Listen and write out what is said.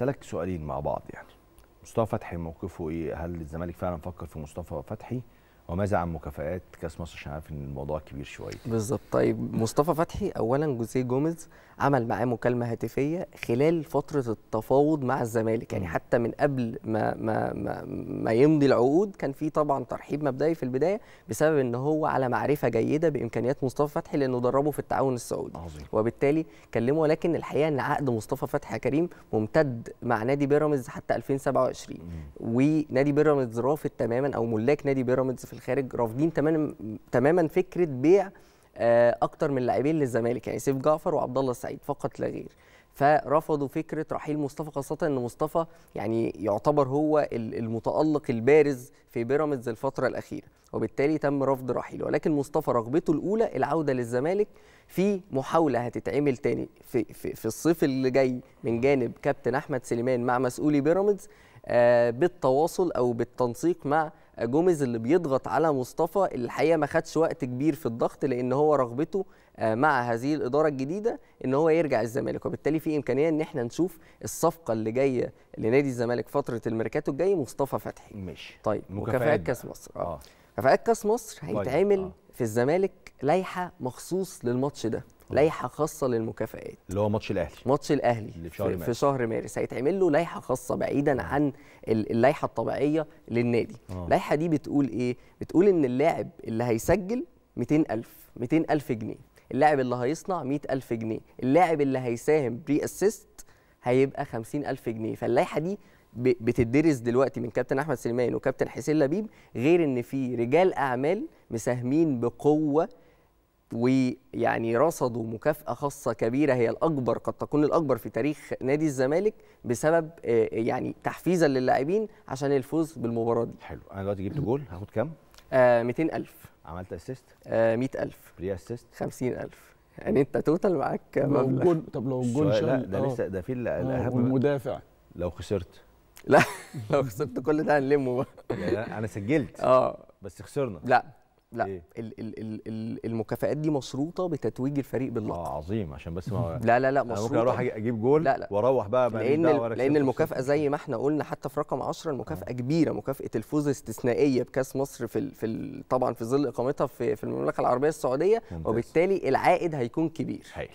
هسألك سؤالين مع بعض يعني. مصطفى فتحي موقفه إيه؟ هل الزمالك فعلا فكر في مصطفى فتحي؟ وماذا عن مكافآت؟ كاس مصر عشان عارف إن الموضوع كبير شوية. بالظبط. طيب مصطفى فتحي اولا جوزيه جوميز عمل معاه مكالمة هاتفية خلال فترة التفاوض مع الزمالك. يعني. حتى من قبل ما ما ما, ما يمضي العقود كان في طبعا ترحيب مبدئي في البداية بسبب إن هو على معرفة جيدة بإمكانيات مصطفى فتحي لأنه دربه في التعاون السعودي. عظيم. وبالتالي كلمه ولكن الحقيقة إن عقد مصطفى فتحي يا كريم ممتد مع نادي بيراميدز حتى 2027 مم. ونادي بيراميدز رافض تماما أو ملاك نادي بيراميدز في الخارج رافضين تماما تماما فكرة بيع آه، أكتر من لاعبين للزمالك يعني سيف جعفر وعبد الله السعيد فقط لا غير. فرفضوا فكرة رحيل مصطفى خاصة إن مصطفى يعني يعتبر هو ال- المتألق البارز في بيراميدز الفترة الأخيرة وبالتالي تم رفض رحيله. ولكن مصطفى رغبته الأولى العودة للزمالك في محاولة هتتعمل تاني في في, في الصيف اللي جاي من جانب كابتن أحمد سليمان مع مسؤولي بيراميدز آه، بالتواصل أو بالتنسيق مع جوميز اللي بيضغط على مصطفى اللي الحقيقة ما خدش وقت كبير في الضغط لأن هو رغبته آه، مع هذه الإدارة الجديدة إن هو يرجع الزمالك. وبالتالي في إمكانية إن إحنا نشوف الصفقة اللي جاية لنادي الزمالك فترة الميركاتو الجاي مصطفى فتحي. ماشي. طيب مكافآت. كاس مصر. آه. آه. مكافآت كاس مصر كويس، هيتعمل آه. في الزمالك لائحه مخصوص للماتش ده لائحه خاصة للمكافآت. اللي هو ماتش الأهلي. ماتش الأهلي اللي في شهر في, في مارس. شهر مارس. هيتعمل له لائحه خاصة بعيدا عن ال- اللائحه الطبيعية للنادي. اللائحه دي بتقول إيه؟ بتقول إن اللاعب اللي هيسجل 200000 200000 جنيه. اللاعب اللي هيصنع 100000 جنيه. اللاعب اللي هيساهم pre assist هيبقى 50000 جنيه. فاللائحة دي بتدرس دلوقتي من كابتن أحمد سليمان وكابتن حسين لبيب غير إن في رجال أعمال مساهمين بقوة ويعني رصدوا مكافأة خاصة كبيرة هي الأكبر قد تكون الأكبر في تاريخ نادي الزمالك بسبب آه، يعني تحفيزا للاعبين عشان الفوز بالمباراة دي. حلو. أنا دلوقتي جبت جول هاخد كام؟ آه 200000 عملت assist آه 100000 pre assist 50000 يعني أنت total معاك لو مبلغ. طب لو الجول سؤال- لا شال ده آه. لسه ده في آه، الأهم بقى. والمدافع. لو خسرت. لا لو خسرت كل ده هنلمه بقى. أنا- أنا سجلت. آه. بس خسرنا. لا. لا إيه؟ ال ال ال ال المكافآت دي مشروطة بتتويج الفريق باللقب آه عظيم عشان بس ما لا لا لا أنا ممكن أروح أجيب جول لا، لا. وأروح بقى لأن لأن المكافأة. زي ما إحنا قلنا حتى في رقم 10 المكافأة كبيرة مكافأة الفوز استثنائية بكأس مصر في ال في ال طبعا في ظل إقامتها في في المملكة العربية السعودية ممتاز. وبالتالي العائد هيكون كبير هايل